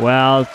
Well,